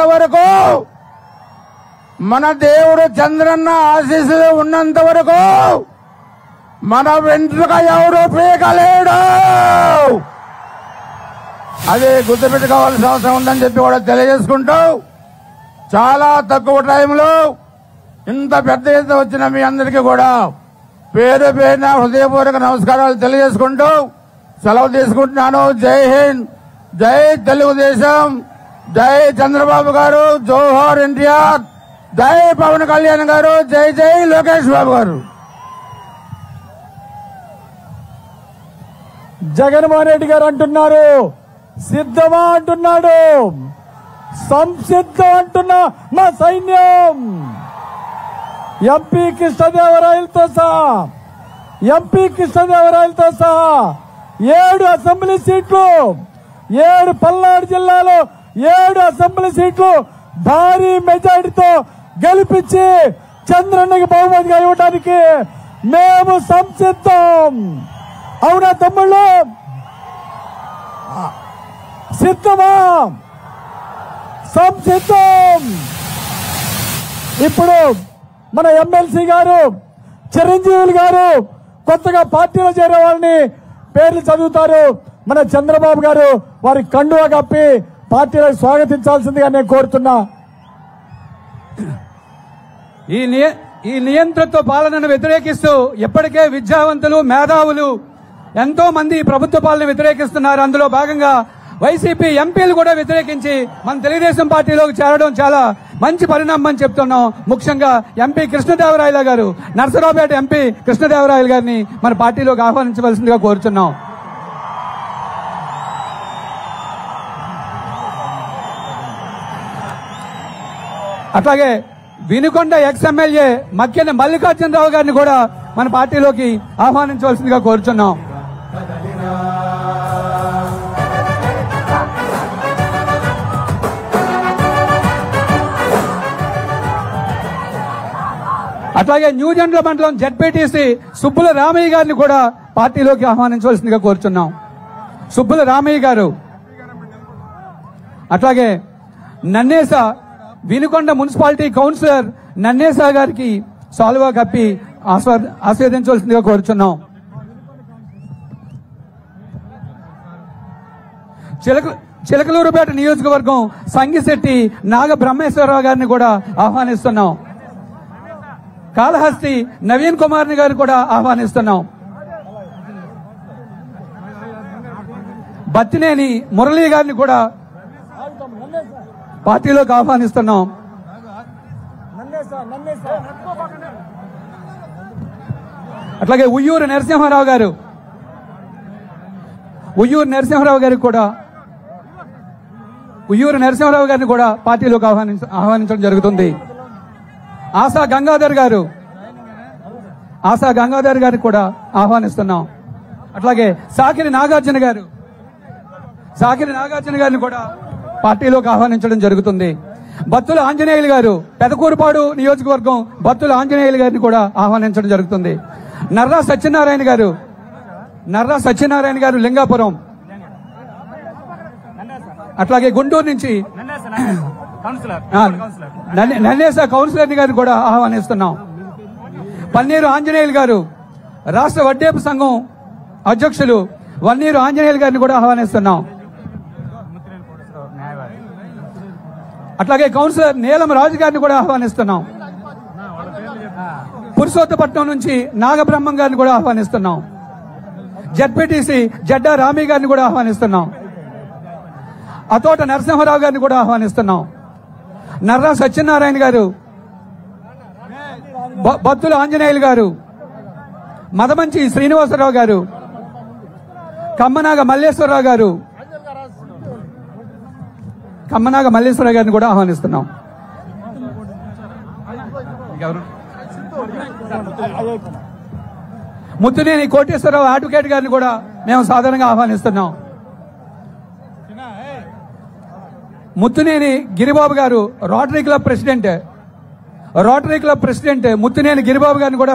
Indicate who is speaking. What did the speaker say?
Speaker 1: వరకు మన దేవుడు చంద్రన్న ఆశీస్సులు ఉన్నంత వరకు మన వెంట్రుక ఎవరు పీకలేడు. అది గుర్తుపెట్టుకోవాల్సిన అవసరం ఉందని చెప్పి కూడా తెలియజేసుకుంటూ చాలా తక్కువ టైంలో ఇంత పెద్ద ఎత్తున వచ్చిన మీ అందరికీ కూడా పేరు పేరున హృదయపూర్వక నమస్కారాలు తెలియజేసుకుంటూ సెలవు తీసుకుంటున్నాను. జై హింద్. జై తెలుగుదేశం. జై చంద్రబాబు గారు జోహార్ ఎన్టీఆర్ జై పవన్ కళ్యాణ్ గారు జై జై లోకేష్ బాబు గారు.
Speaker 2: జగన్మోహన్ రెడ్డి గారు అంటున్నారు సిద్ధమా అంటున్నాడు సంసిద్ధం అంటున్న మా సైన్యం. ఎంపీ కృష్ణదేవరాయలతో సహా ఎంపీ కృష్ణదేవరాయలతో సహా ఏడు అసెంబ్లీ సీట్లు ఏడు పల్నాడు జిల్లాలో ఏడు అసెంబ్లీ సీట్లు భారీ మెజారిటీతో గెలిపించి చంద్రన్నకి బహుమతిగా ఇవ్వడానికి మేము సంసిద్ధం. అవునా తమ్ముళ్ళు? సిద్ధమా? సంసిద్ధం. ఇప్పుడు మన ఎమ్మెల్సీ గారు చిరంజీవులు గారు కొత్తగా పార్టీలో చేరే వాళ్ళని పేర్లు చదువుతారు. మన చంద్రబాబు గారు వారి కండువా కప్పి పార్టీలో స్వాగతించాల్సిందిగా నేను కోరుతున్నా.
Speaker 3: ఈ నియ- ఈ నియంతృత్వ పాలనను వ్యతిరేకిస్తూ ఇప్పటికే విద్యావంతులు మేధావులు ఎంతో మంది ప్రభుత్వ పాలన వ్యతిరేకిస్తున్నారు. అందులో భాగంగా వైసీపీ ఎంపీలు కూడా వ్యతిరేకించి మన తెలుగుదేశం పార్టీలోకి చేరడం చాలా మంచి పరిణామం అని చెప్తున్నాం. ముఖ్యంగా ఎంపీ కృష్ణదేవరాయల గారు నర్సరావుపేట ఎంపీ కృష్ణదేవరాయల గారిని మన పార్టీలోకి ఆహ్వానించవలసిందిగా కోరుతున్నాం అట్లాగే వినుకొండ ఎక్స్ ఎమ్మెల్యే మక్కెన మల్లికార్జునరావు గారిని కూడా మన పార్టీలోకి ఆహ్వానించవలసిందిగా కోరుచున్నాం. అట్లాగే న్యూజెండ్ల మండలం జడ్పీటీసీ సుబ్బుల రామయ్య గారిని కూడా పార్టీలోకి ఆహ్వానించవలసిందిగా కోరుచున్నాం. సుబ్బుల రామయ్య గారు. అట్లాగే నన్నేస వినుకొండ మున్సిపాలిటీ కౌన్సిలర్ నన్నేసా గారికి సాల్వా కప్పి ఆస్వా- ఆస్వాదించవలసిందిగా కోరుచున్నాం. చిలక చిలకలూరుపేట నియోజకవర్గం సంగిశెట్టి నాగ బ్రహ్మేశ్వరరావు గారిని కూడా ఆహ్వానిస్తున్నాం. కాళహస్తి నవీన్ కుమార్ని గారిని కూడా ఆహ్వానిస్తున్నాం. బత్తినేని మురళీ గారిని కూడా పార్టీలోకి ఆహ్వానిస్తున్నాం. అట్లాగే ఉయ్యూరు నరసింహారావు గారు. ఉయ్యూరు నరసింహారావు గారికి కూడా ఉయ్యూరు నరసింహారావు గారిని కూడా పార్టీలోకి ఆహ్వానించ ఆహ్వానించడం జరుగుతుంది. ఆశా గంగాధర్ గారు ఆశా గంగాధర్ గారిని కూడా ఆహ్వానిస్తున్నాం. అట్లాగే సాకిరి నాగార్జున గారు సాకిరి నాగార్జున గారిని కూడా పార్టీలోకి ఆహ్వానించడం జరుగుతుంది. బత్తుల ఆంజనేయులు గారు పెదకూరుపాడు నియోజకవర్గం బత్తుల ఆంజనేయులు గారిని కూడా ఆహ్వానించడం జరుగుతుంది. నర్రా సత్యనారాయణ గారు నర్రా సత్యనారాయణ గారు లింగాపురం. అట్లాగే గుంటూరు నుంచి నన్నేస కౌన్సిలర్ని కౌన్సిలర్ గారిని కూడా ఆహ్వానిస్తున్నాం. పన్నీరు ఆంజనేయులు గారు రాష్ట్ర వడ్డేపు సంఘం అధ్యక్షులు వన్నీరు ఆంజనేయులు గారిని కూడా ఆహ్వానిస్తున్నాం. అట్లాగే కౌన్సిలర్ నీలం రాజు గారిని కూడా ఆహ్వానిస్తున్నాం. పురుషోత్తపట్నం నుంచి నాగబ్రహ్మం గారిని కూడా ఆహ్వానిస్తున్నాం. జడ్పీటీసీ జడ్డా రామి గారిని కూడా ఆహ్వానిస్తున్నాం. అతోట నరసింహరావు గారిని కూడా ఆహ్వానిస్తున్నాం. నర్రా సత్యనారాయణ గారు బ- బత్తుల ఆంజనేయులు గారు మదమంచి శ్రీనివాసరావు గారు కమ్మనాగ మల్లేశ్వరరావు గారు కమ్మనాగ మల్లేశ్వరరావు గారిని కూడా ఆహ్వానిస్తున్నాం? ముత్తునేని కోటేశ్వరరావు అడ్వకేట్ గారిని కూడా మేము సాధారణంగా ఆహ్వానిస్తున్నాం. Muttuneni Giribabu garu Rotary Club president. Rotary Club president Muttuneni Giribabu గారిని కూడా